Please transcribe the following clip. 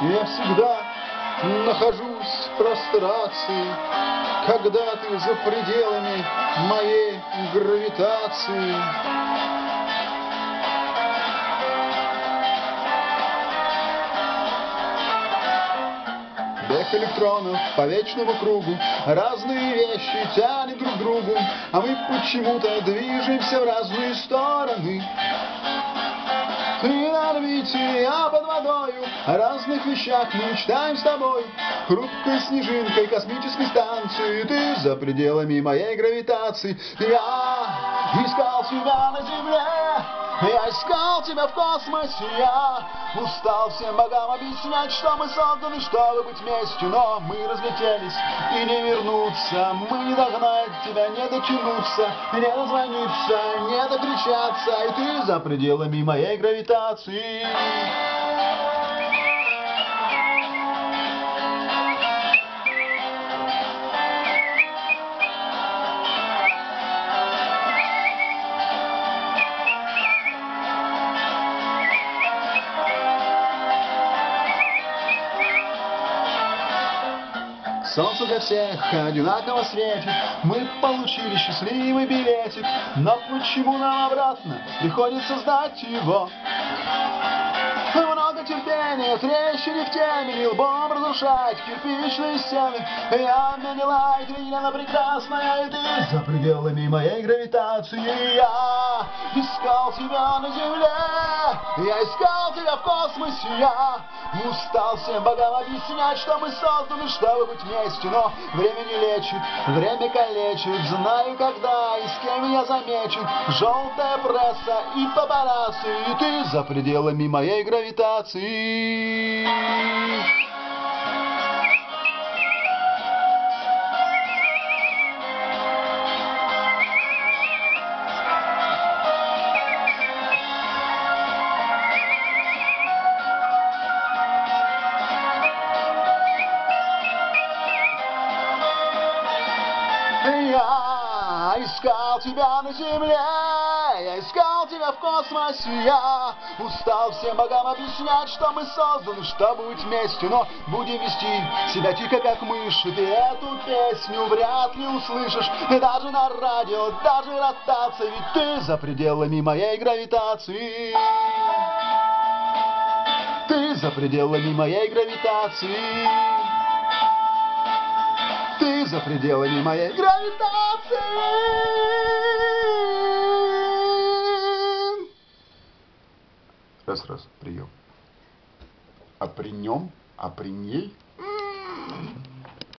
Я всегда нахожусь в прострации, Когда ты за пределами моей гравитации. Бег электронов по вечному кругу, Разные вещи тянет друг к другу, А мы почему-то движемся в разные стороны. Орбите, я под водою, О разных вещах мечтаем с тобой. Хрупкой снежинкой космической станции, Ты за пределами моей гравитации. Я искал тебя на земле, я искал тебя в космосе, я устал всем богам объяснять, что мы созданы, чтобы быть вместе, но мы разлетелись и не вернуться, мы не догнать тебя, не дотянуться, не дозвониться, не докричаться, и ты за пределами моей гравитации. Солнце для всех одинаково светит, мы получили счастливый билетик, но почему нам обратно приходится сдать его? Много терпения, трещины в темени, лбом разрушать кирпичные стены. Я Менелай, Трина прекрасная, и ты за пределами моей гравитации. Я искал тебя на земле, я искал тебя в космосе, я устал всем богам объяснять, что мы созданы, чтобы быть вместе, но время не лечит, время калечит, знаю когда и с кем я замечен. Желтая пресса и папарацци, и ты за пределами моей гравитации. Я искал тебя на земле, я искал тебя в космосе, я устал всем богам объяснять, что мы созданы, чтобы быть вместе, но будем вести себя тихо, как мыши. Ты эту песню вряд ли услышишь, даже на радио, даже ротация, ведь ты за пределами моей гравитации. Ты за пределами моей гравитации. Ты за пределами моей гравитации. Раз, раз, прием. А при нем, а при ней...